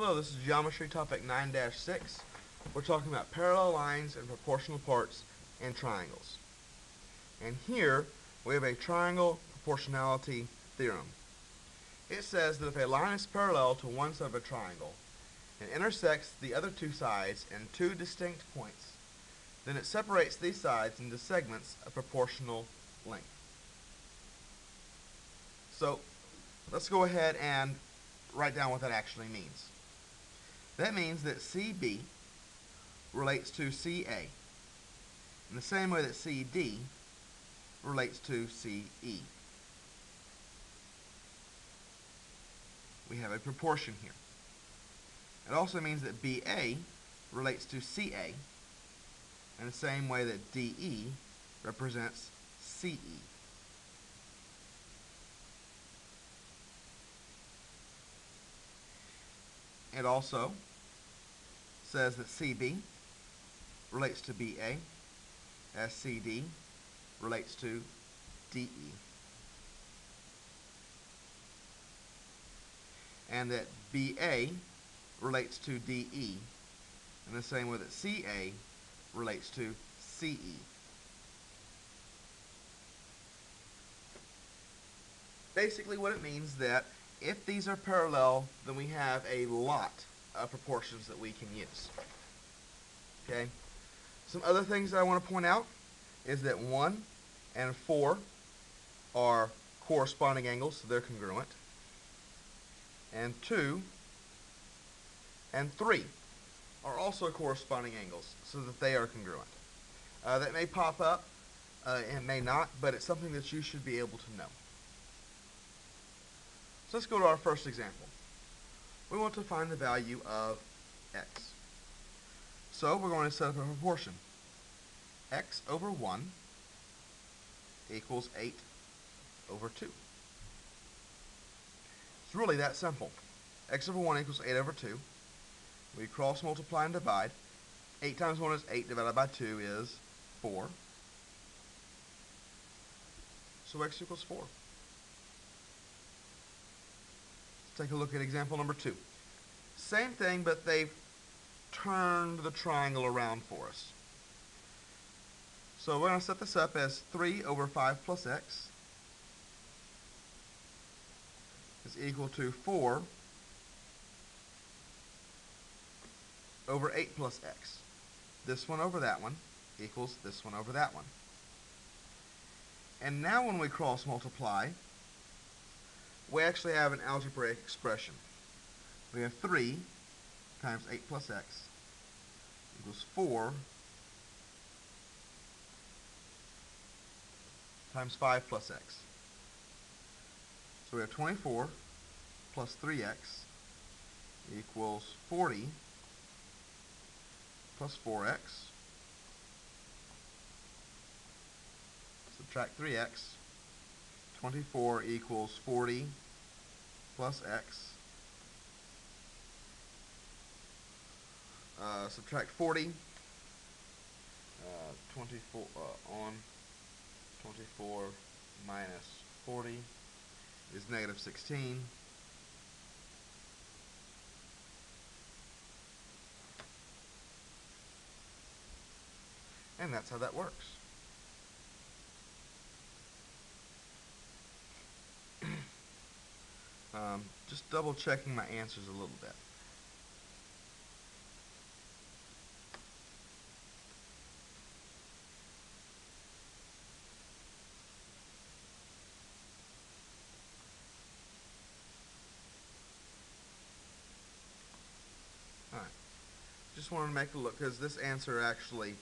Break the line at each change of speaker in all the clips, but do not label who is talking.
Hello, this is Geometry Topic 9-6. We're talking about parallel lines and proportional parts and triangles. And here we have a triangle proportionality theorem. It says that if a line is parallel to one side of a triangle and intersects the other two sides in two distinct points, then it separates these sides into segments of proportional length. So let's go ahead and write down what that actually means. That means that CB relates to CA in the same way that CD relates to CE. We have a proportion here. It also means that BA relates to CA in the same way that DE represents CE. It also says that CB relates to BA as CD relates to DE. And that BA relates to DE in the same way that CA relates to CE. Basically what it means that if these are parallel, then we have a lot of proportions that we can use. Okay? Some other things that I want to point out is that 1 and 4 are corresponding angles, so they're congruent. And 2 and 3 are also corresponding angles, so that they are congruent. Uh, that may pop up, uh, and may not, but it's something that you should be able to know. So let's go to our first example. We want to find the value of x. So we're going to set up a proportion. x over 1 equals 8 over 2. It's really that simple. x over 1 equals 8 over 2. We cross multiply and divide. 8 times 1 is 8 divided by 2 is 4. So x equals 4. Take a look at example number two. Same thing, but they've turned the triangle around for us. So we're going to set this up as 3 over 5 plus x is equal to 4 over 8 plus x. This one over that one equals this one over that one. And now when we cross multiply, we actually have an algebraic expression. We have 3 times 8 plus x equals 4 times 5 plus x. So we have 24 plus 3x equals 40 plus 4x. Subtract 3x 24 equals 40 plus x. Uh, subtract 40. Uh, 24 uh, on 24 minus 40 is negative 16. And that's how that works. Um, just double checking my answers a little bit. Alright. Just wanted to make a look because this answer actually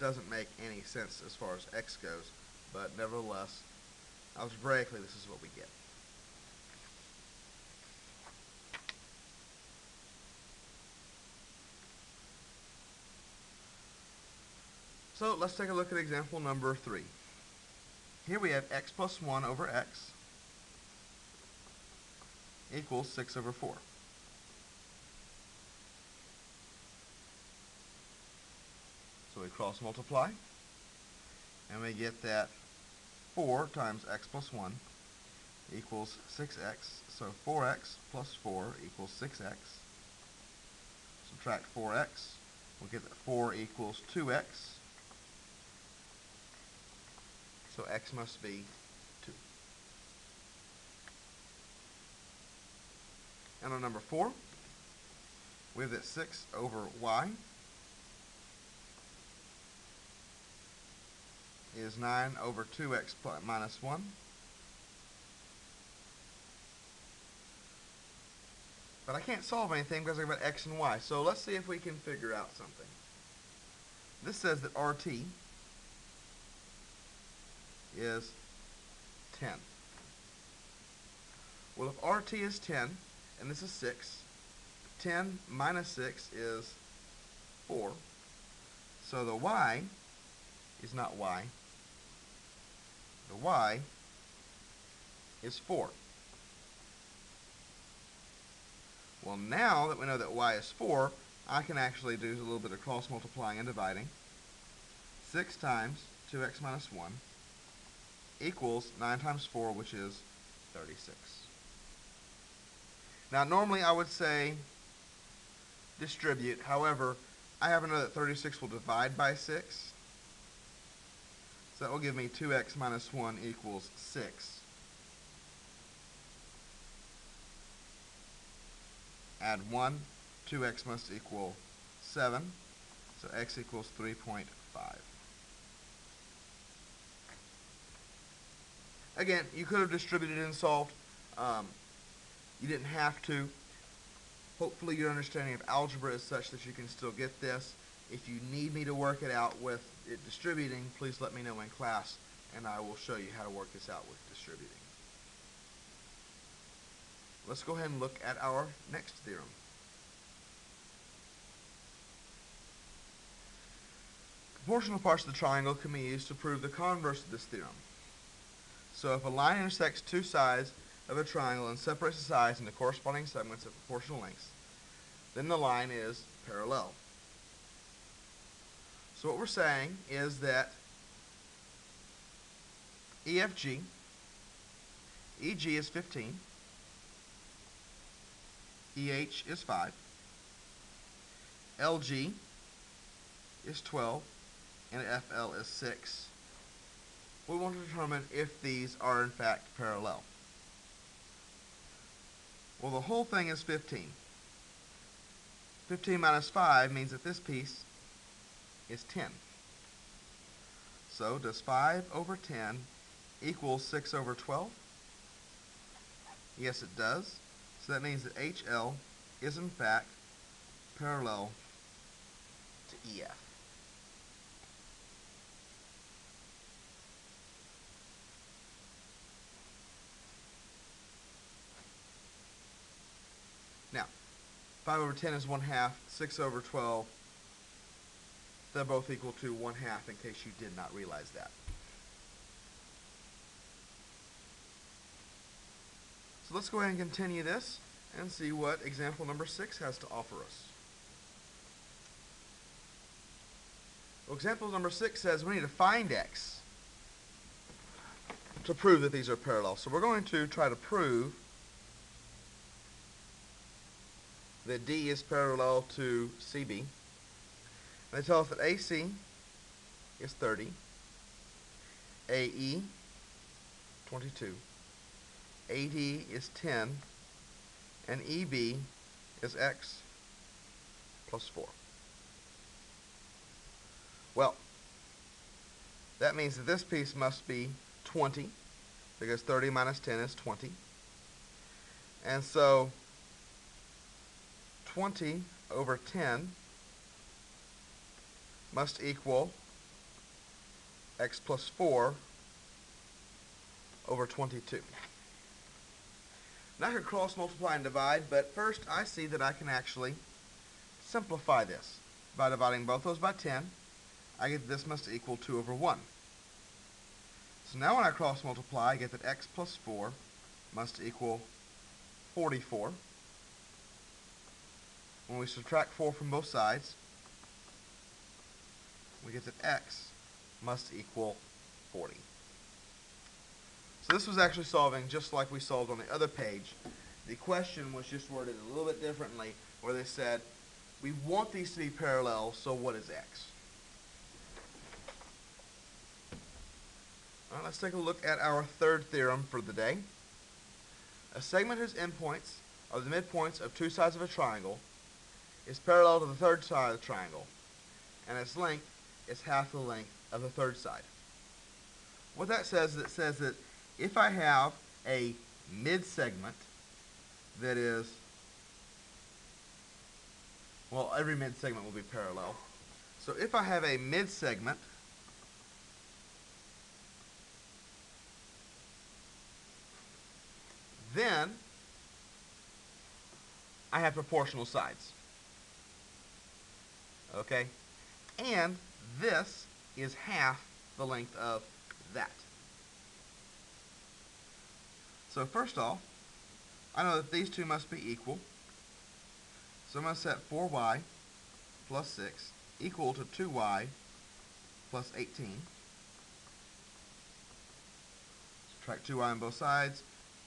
doesn't make any sense as far as x goes, but nevertheless, algebraically this is what we get. So let's take a look at example number 3. Here we have x plus 1 over x equals 6 over 4. So we cross multiply and we get that 4 times x plus 1 equals 6x. So 4x plus 4 equals 6x. subtract 4x. We'll get that 4 equals 2x. So x must be 2. And on number 4, we have that 6 over y is 9 over 2x plus minus 1. But I can't solve anything because I've got x and y. So let's see if we can figure out something. This says that RT is 10. Well, if RT is 10, and this is 6, 10 minus 6 is 4. So the y is not y. The y is 4. Well, now that we know that y is 4, I can actually do a little bit of cross multiplying and dividing. 6 times 2x minus 1 equals 9 times 4, which is 36. Now, normally I would say distribute. However, I know that 36 will divide by 6. So that will give me 2x minus 1 equals 6. Add 1, 2x must equal 7. So x equals 3.5. Again, you could have distributed and solved. Um, you didn't have to. Hopefully your understanding of algebra is such that you can still get this. If you need me to work it out with it distributing, please let me know in class and I will show you how to work this out with distributing. Let's go ahead and look at our next theorem. Proportional parts of the triangle can be used to prove the converse of this theorem. So if a line intersects two sides of a triangle and separates the sides into corresponding segments of proportional lengths, then the line is parallel. So what we're saying is that EFG, EG is 15, EH is 5, LG is 12, and FL is 6. We want to determine if these are in fact parallel. Well, the whole thing is 15. 15 minus 5 means that this piece is 10. So does 5 over 10 equal 6 over 12? Yes, it does. So that means that HL is in fact parallel to EF. Now, 5 over 10 is 1 half, 6 over 12 they're both equal to 1 half in case you did not realize that. So let's go ahead and continue this and see what example number 6 has to offer us. Well, example number 6 says we need to find x to prove that these are parallel. So we're going to try to prove that D is parallel to CB. They tell us that AC is 30, AE 22, AD is 10, and EB is X plus 4. Well, that means that this piece must be 20 because 30 minus 10 is 20. And so 20 over 10 must equal x plus 4 over 22. Now I could cross multiply and divide, but first I see that I can actually simplify this. By dividing both those by 10, I get this must equal 2 over 1. So now when I cross multiply, I get that x plus 4 must equal 44. When we subtract 4 from both sides, we get that x must equal 40. So this was actually solving just like we solved on the other page. The question was just worded a little bit differently where they said we want these to be parallel, so what is x? All right, let's take a look at our third theorem for the day. A segment whose endpoints are the midpoints of two sides of a triangle is parallel to the third side of the triangle, and its length is half the length of the third side. What that says is it says that if I have a mid-segment that is, well, every mid-segment will be parallel. So if I have a mid-segment then I have proportional sides. Okay? And this is half the length of that. So first off, I know that these two must be equal. So I'm going to set 4y plus 6 equal to 2y plus 18. Subtract 2y on both sides.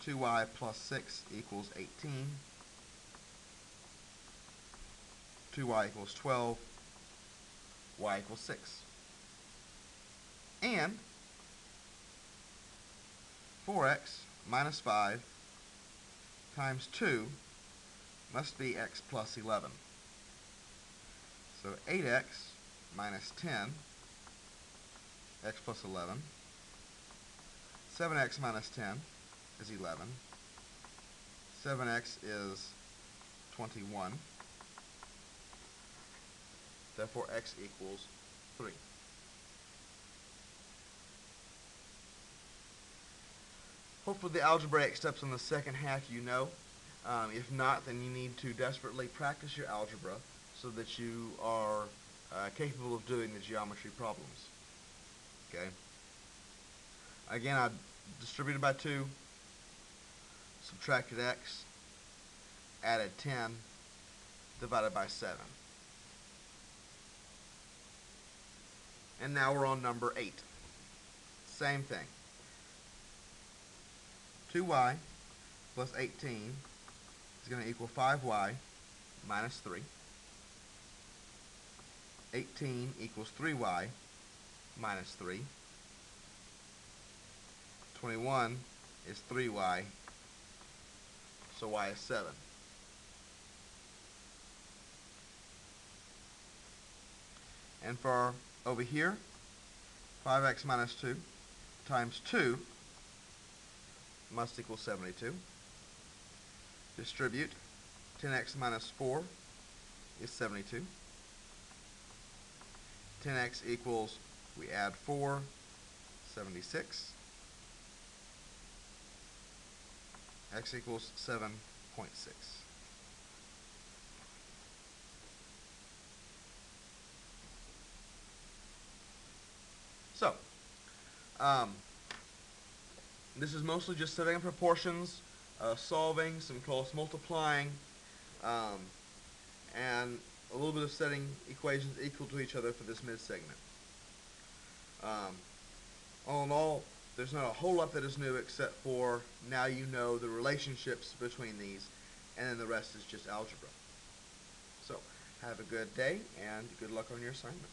2y plus 6 equals 18. 2y equals 12. y equals 6. And 4x minus 5 times 2 must be x plus 11. So 8x minus 10, x plus 11. 7x minus 10 is 11. 7x is 21. Therefore, x equals 3. Hopefully the algebraic steps on the second half you know. Um, if not, then you need to desperately practice your algebra so that you are uh, capable of doing the geometry problems. Okay. Again, I distributed by 2, subtracted x, added 10, divided by 7. And now we're on number 8. Same thing. 2y plus 18 is going to equal 5y minus 3. 18 equals 3y minus 3. 21 is 3y, so y is 7. And for over here, 5x minus 2 times 2 must equal 72. Distribute 10x minus 4 is 72. 10x equals, we add 4, 76. x equals 7.6. So, um, this is mostly just setting up proportions, uh, solving, some cross multiplying, um, and a little bit of setting equations equal to each other for this mid-segment. Um, all in all, there's not a whole lot that is new except for now you know the relationships between these, and then the rest is just algebra. So, have a good day, and good luck on your assignment.